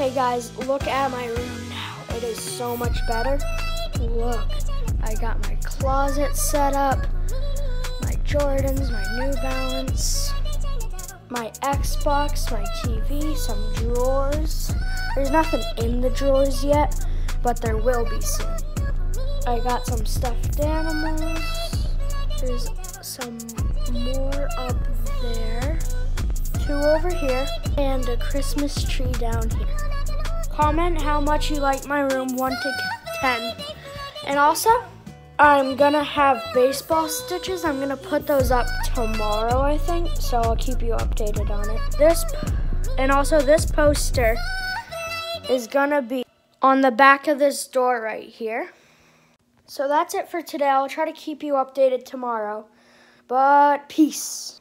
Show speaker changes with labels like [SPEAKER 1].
[SPEAKER 1] Hey guys, look at my room now. It is so much better. Look, I got my closet set up, my Jordans, my New Balance, my Xbox, my TV, some drawers. There's nothing in the drawers yet, but there will be soon. I got some stuffed animals. There's some more up there, two over here, and a Christmas tree down here. Comment how much you like my room, 1 to 10. And also, I'm gonna have baseball stitches. I'm gonna put those up tomorrow, I think. So I'll keep you updated on it. This, and also this poster is gonna be on the back of this door right here. So that's it for today. I'll try to keep you updated tomorrow. But peace.